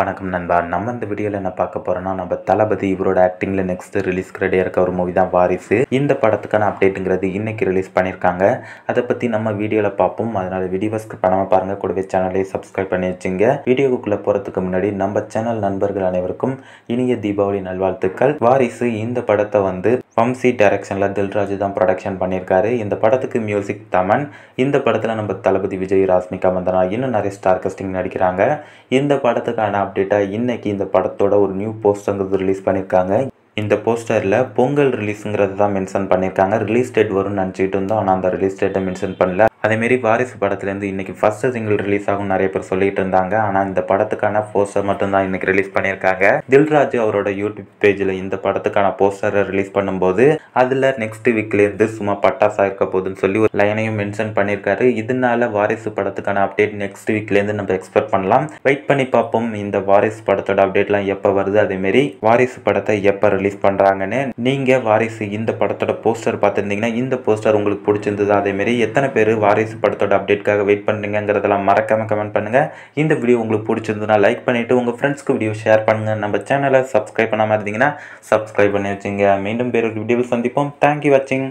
வணக்கம் நண்பா. நம்ம இந்த வீடியோவில் என்ன பார்க்க போகிறோன்னா நம்ம தளபதி இவரோட ஆக்டிங்கில் நெக்ஸ்ட் ரிலீஸ் ரெடியாக இருக்க ஒரு மூவி தான் வாரிசு. இந்த படத்துக்கான அப்டேட்டுங்கிறது இன்றைக்கி ரிலீஸ் பண்ணியிருக்காங்க அதை பற்றி நம்ம வீடியோவில் பார்ப்போம். அதனால் வீடியோஸ்க்கு பண்ணாமல் பாருங்கள் கூடவே சேனலையும் சப்ஸ்கிரைப் பண்ணி வச்சுங்க. வீடியோக்குள்ளே போகிறதுக்கு முன்னாடி நம்ம சேனல் நண்பர்கள் அனைவருக்கும் இனிய தீபாவளி நல்வாழ்த்துக்கள். வாரிசு இந்த படத்தை வந்து வம்சி டைரக்ஷனில் தில்ராஜ் தான் ப்ரொடக்ஷன் பண்ணியிருக்காரு. இந்த படத்துக்கு மியூசிக் தமன். இந்த படத்தில் நம்ம தளபதி விஜய் ராஸ்மிகா மந்தனா இன்னும் நிறைய ஸ்டார் கஸ்டிங் நடிக்கிறாங்க. இந்த படத்துக்கான அப்டேட்டாக இன்னைக்கு இந்த படத்தோட ஒரு நியூ போஸ்டங்கிறது ரிலீஸ் பண்ணியிருக்காங்க இந்த போஸ்டரில் பொங்கல் ரிலீஸுங்கிறது தான் மென்ஷன் பண்ணியிருக்காங்க ரிலீஸ் டேட் வரும்னு நினச்சிக்கிட்டு இருந்தோம். ஆனால் அந்த ரிலீஸ் டேட்டை மென்ஷன் பண்ணல. அதேமாரி வாரிசு படத்துலேருந்து இன்னைக்கு ஃபஸ்ட்டு சிங்கிள் ரிலீஸ் ஆகும் நிறைய பேர் சொல்லிட்டு இருந்தாங்க. ஆனால் இந்த படத்துக்கான போஸ்டர் மட்டும்தான் இன்றைக்கி ரிலீஸ் பண்ணியிருக்காங்க. தில்ராஜ் அவரோட யூடியூப் பேஜில் இந்த படத்துக்கான போஸ்டரை ரிலீஸ் பண்ணும்போது அதில் நெக்ஸ்ட் வீக்லேருந்து சும்மா பட்டாசாக இருக்க போகுதுன்னு சொல்லி ஒரு லைனையும் மென்ஷன் பண்ணியிருக்காரு. இதனால வாரிசு படத்துக்கான அப்டேட் நெக்ஸ்ட் வீக்லேருந்து நம்ம எக்ஸ்பெக்ட் பண்ணலாம். வெயிட் பண்ணி பார்ப்போம் இந்த வாரிசு படத்தோட அப்டேட்லாம் எப்போ வருது. அதேமாரி வாரிசு படத்தை எப்போ ரிலீஸ் பண்ணுறாங்கன்னு நீங்கள் வாரிசு இந்த படத்தோட போஸ்டர் பார்த்துருந்தீங்கன்னா இந்த போஸ்டர் உங்களுக்கு பிடிச்சிருந்தது? அதேமாரி எத்தனை பேர் வாரிசு படத்தோட அப்டேட்காக வெயிட் பண்ணுங்கிறதெல்லாம் மறக்காம கமெண்ட் பண்ணுங்க. இந்த வீடியோ உங்களுக்கு பிடிச்சிருந்ததுன்னா லைக் பண்ணிட்டு உங்கள் ஃப்ரெண்ட்ஸ்க்கு வீடியோ ஷேர் பண்ணுங்க. நம்ம சேனலை சப்ஸ்கிரைப் பண்ணாமல் இருந்தீங்கன்னா சப்ஸ்கிரைப் பண்ணி வச்சுங்க. மீண்டும் வேறொரு வீடியோவில் சந்திப்போம். தேங்க்யூ வாட்சிங்